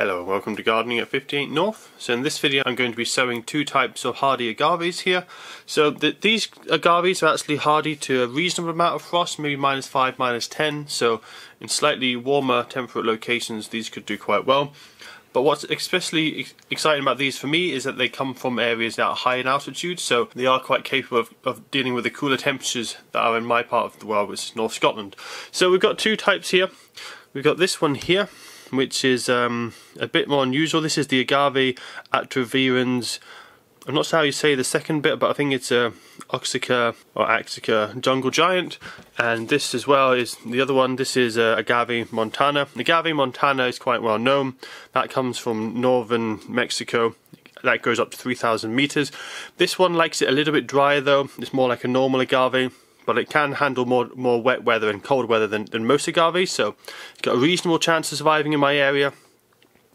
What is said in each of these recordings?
Hello and welcome to Gardening at 58 North. So in this video I'm going to be sowing two types of hardy agaves here. So the, these agaves are actually hardy to a reasonable amount of frost, maybe minus 5, minus 10. So in slightly warmer temperate locations these could do quite well. But what's especially exciting about these for me is that they come from areas that are high in altitude, so they are quite capable of, of, dealing with the cooler temperatures that are in my part of the world, which is North Scotland. So we've got two types here. We've got this one here, which is um, a bit more unusual. This is the agave atrovirens. I'm not sure how you say the second bit, but I think it's a Oxyca or Axica jungle giant. And this as well is the other one. This is uh, agave montana. Agave montana is quite well known. That comes from northern Mexico that goes up to 3,000 meters. This one likes it a little bit drier though. It's more like a normal agave but it can handle more more wet weather and cold weather than, than most agaves, so it's got a reasonable chance of surviving in my area.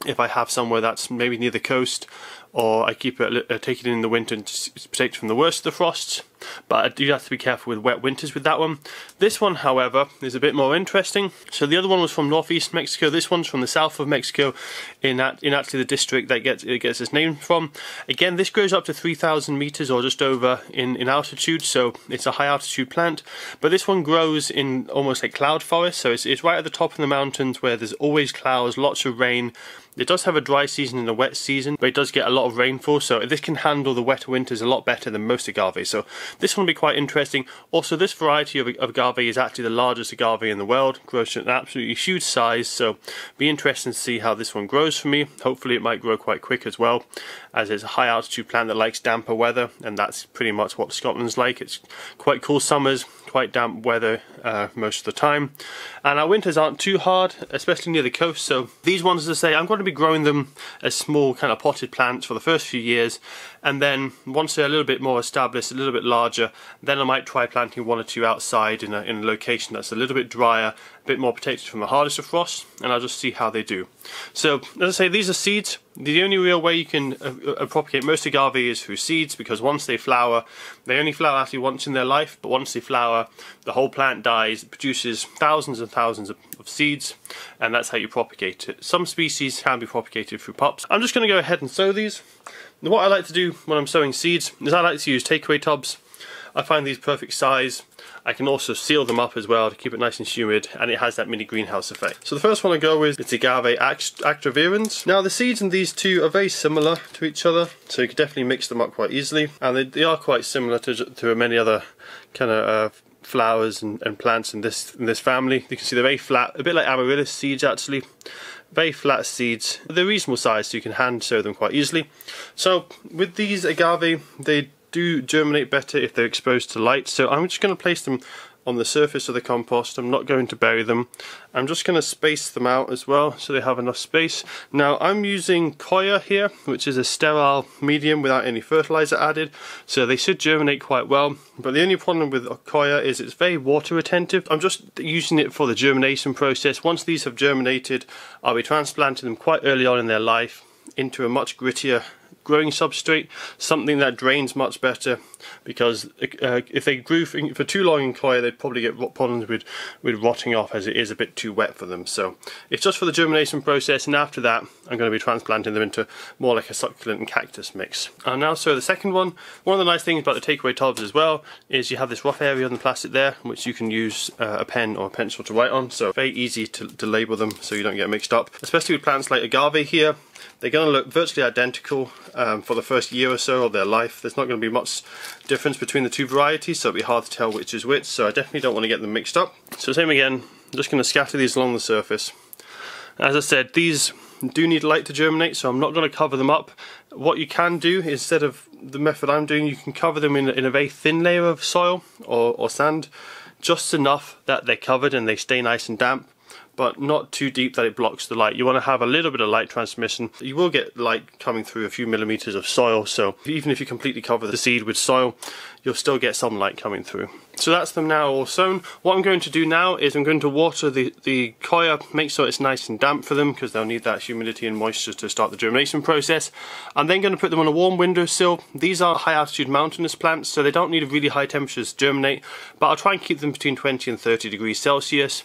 If I have somewhere that's maybe near the coast or I keep it uh, take it in the winter to protect from the worst of the frosts but I do have to be careful with wet winters with that one. This one however is a bit more interesting. So the other one was from northeast Mexico, this one's from the south of Mexico in that in actually the district that gets it gets its name from. Again this grows up to 3,000 meters or just over in, in altitude so it's a high altitude plant but this one grows in almost like cloud forest so it's, it's right at the top of the mountains where there's always clouds, lots of rain it does have a dry season and a wet season, but it does get a lot of rainfall, so this can handle the wetter winters a lot better than most agaves. So this one will be quite interesting. Also, this variety of, of agave is actually the largest agave in the world, grows to an absolutely huge size, so be interesting to see how this one grows for me. Hopefully it might grow quite quick as well, as it's a high altitude plant that likes damper weather, and that's pretty much what Scotland's like. It's quite cool summers, quite damp weather uh, most of the time. And our winters aren't too hard, especially near the coast, so these ones, as I say, I'm going to be growing them as small kind of potted plants for the first few years, and then once they're a little bit more established, a little bit larger, then I might try planting one or two outside in a, in a location that's a little bit drier, bit more protected from the hardest of frost, and I'll just see how they do. So, as I say, these are seeds. The only real way you can uh, uh, propagate most of agave is through seeds, because once they flower, they only flower actually once in their life, but once they flower, the whole plant dies, it produces thousands and thousands of, of seeds, and that's how you propagate it. Some species can be propagated through pups. I'm just going to go ahead and sow these. what I like to do when I'm sowing seeds is I like to use takeaway tubs. I find these perfect size I can also seal them up as well to keep it nice and humid and it has that mini greenhouse effect. So the first one I go with is Agave Atrovirens. Now the seeds in these two are very similar to each other so you can definitely mix them up quite easily and they, they are quite similar to, to many other kind of uh, flowers and, and, plants in this in this family. You can see they're very flat, a bit like amaryllis seeds actually. Very flat seeds. They're reasonable size so you can hand sow them quite easily. So with these agave, they do germinate better if they're exposed to light. So I'm just going to place them on the surface of the compost. I'm not going to bury them. I'm just going to space them out as well so they have enough space. Now I'm using coir here, which is a sterile medium without any fertilizer added. So they should germinate quite well. But the only problem with coir is it's very water retentive. I'm just using it for the germination process. Once these have germinated, I'll be transplanting them quite early on in their life into a much grittier growing substrate, something that drains much better because uh, if they grew for too long in coir they'd probably get problems with, with rotting off as it is a bit too wet for them. So it's just for the germination process and after that I'm going to be transplanting them into more like a succulent and cactus mix. And now so the second one, one of the nice things about the takeaway tubs as well is you have this rough area on the plastic there which you can use uh, a pen or a pencil to write on so very easy to, to label them so you don't get mixed up. Especially with plants like agave here they're going to look virtually identical um, for the first year or so of their life. There's not going to be much difference between the two varieties, so it'll be hard to tell which is which, so I definitely don't want to get them mixed up. So same again, I'm just going to scatter these along the surface. As I said, these do need light to germinate, so I'm not going to cover them up. What you can do, instead of the method I'm doing, you can cover them in, in a very thin layer of soil or, or sand, just enough that they're covered and they stay nice and damp but not too deep that it blocks the light. You want to have a little bit of light transmission. You will get light coming through a few millimeters of soil, so even if you completely cover the seed with soil, you'll still get some light coming through. So that's them now all sown. What I'm going to do now is I'm going to water the, the coir, make sure it's nice and damp for them because they'll need that humidity and moisture to start the germination process. I'm then going to put them on a warm windowsill. These are high altitude mountainous plants so they don't need a really high temperatures to germinate but I'll try and keep them between 20 and 30 degrees Celsius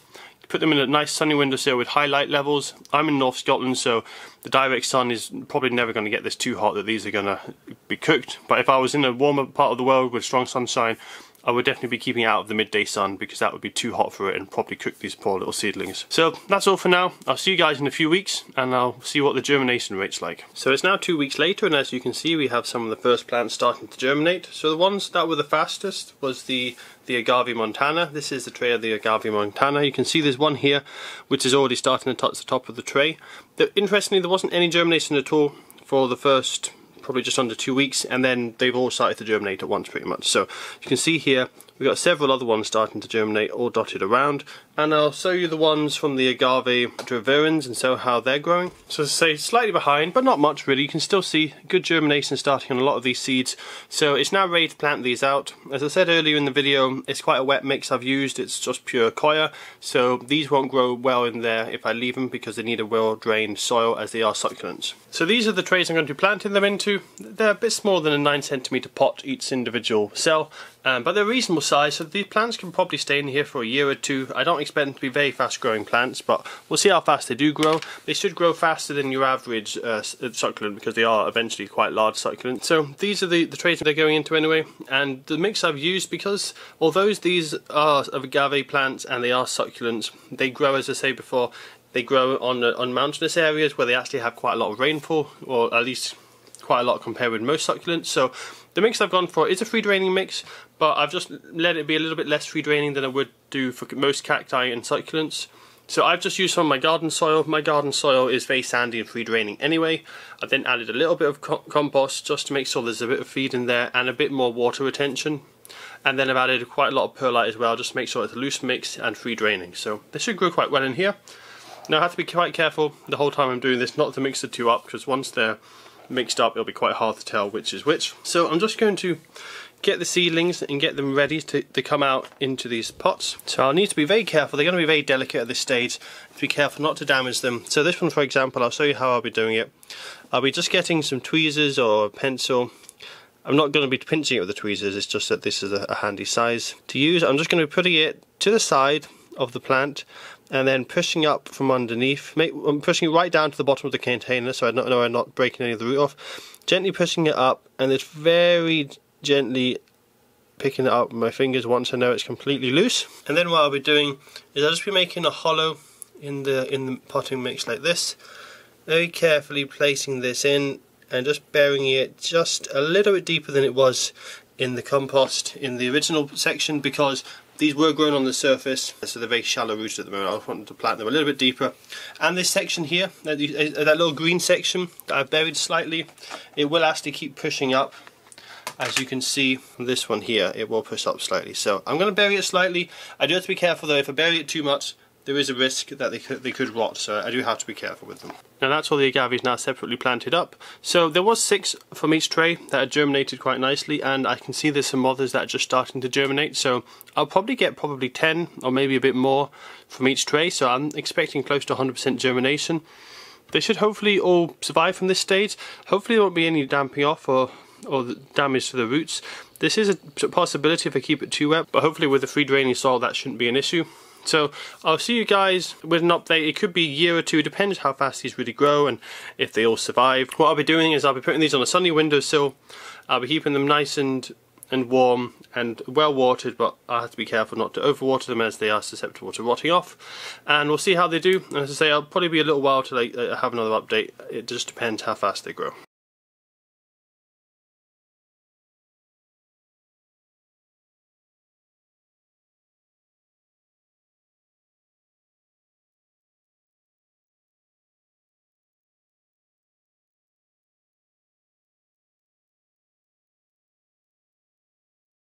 put them in a nice sunny windowsill with high light levels. I'm in North Scotland so the direct sun is probably never going to get this too hot that these are going to be cooked. But if I was in a warmer part of the world with strong sunshine I would definitely be keeping out of the midday sun because that would be too hot for it and probably cook these poor little seedlings. So that's all for now. I'll see you guys in a few weeks and I'll see what the germination rate's like. So it's now two weeks later and as you can see we have some of the first plants starting to germinate. So the ones that were the fastest was the the Agave montana. This is the tray of the Agave montana. You can see there's one here which is already starting to touch the top of the tray. The, interestingly there wasn't any germination at all for the first probably just under two weeks and then they've all started to germinate at once pretty much. So you can see here We've got several other ones starting to germinate all dotted around and I'll show you the ones from the agave atrovirens and so how they're growing. So as I say, slightly behind, but not much really. You can still see good germination starting on a lot of these seeds. So it's now ready to plant these out. As I said earlier in the video, it's quite a wet mix I've used. It's just pure coir. So these won't grow well in there if I leave them because they need a well-drained soil as they are succulents. So these are the trays I'm going to be planting them into. They're a bit smaller than a 9 centimeter pot each individual cell. Um, but they're reasonable size, so these plants can probably stay in here for a year or two. I don't expect them to be very fast growing plants, but we'll see how fast they do grow. They should grow faster than your average uh, uh, succulent because they are eventually quite large succulents. So these are the, the trays they're going into anyway, and the mix I've used because although these are agave plants and they are succulents, they grow, as I say before, they grow on, uh, on mountainous areas where they actually have quite a lot of rainfall, or at least quite a lot compared with most succulents. So the mix I've gone for is a free draining mix, but I've just let it be a little bit less free draining than I would do for most cacti and succulents. So I've just used some of my garden soil. My garden soil is very sandy and free draining anyway. I then added a little bit of co compost just to make sure there's a bit of feed in there and a bit more water retention. And then I've added quite a lot of perlite as well just to make sure it's a loose mix and free draining. So they should grow quite well in here. Now I have to be quite careful the whole time I'm doing this not to mix the two up because once they're mixed up it'll be quite hard to tell which is which. So I'm just going to get the seedlings and get them ready to, to come out into these pots. So I'll need to be very careful, they're going to be very delicate at this stage, to be careful not to damage them. So this one for example, I'll show you how I'll be doing it. I'll be just getting some tweezers or a pencil. I'm not going to be pinching it with the tweezers, it's just that this is a, a handy size to use. I'm just going to be putting it to the side of the plant and then pushing up from underneath, make, I'm pushing it right down to the bottom of the container so I don't know I'm not breaking any of the root off, gently pushing it up and it's very gently picking it up with my fingers once I know it's completely loose. And then what I'll be doing is I'll just be making a hollow in the in the potting mix like this, very carefully placing this in and just burying it just a little bit deeper than it was in the compost in the original section because these were grown on the surface, so they're very shallow rooted at the moment. I wanted to plant them a little bit deeper. And this section here, uh, that, uh, that little green section that I've buried slightly, it will actually keep pushing up. As you can see, this one here, it will push up slightly. So I'm going to bury it slightly. I do have to be careful though, if I bury it too much, there is a risk that they could, they could rot, so I do have to be careful with them. Now that's all the agaves now separately planted up. So there was six from each tray that had germinated quite nicely, and I can see there's some others that are just starting to germinate, so I'll probably get probably 10 or maybe a bit more from each tray, so I'm expecting close to 100% germination. They should hopefully all survive from this stage. Hopefully there won't be any damping off or, or damage to the roots. This is a possibility if I keep it too wet, but hopefully with the free draining soil that shouldn't be an issue. So I'll see you guys with an update. It could be a year or two, depends how fast these really grow and if they all survive. What I'll be doing is I'll be putting these on a sunny windowsill. I'll be keeping them nice and and warm and well watered but I have to be careful not to overwater them as they are susceptible to rotting off and we'll see how they do as I say I'll probably be a little while to like, uh, have another update it just depends how fast they grow.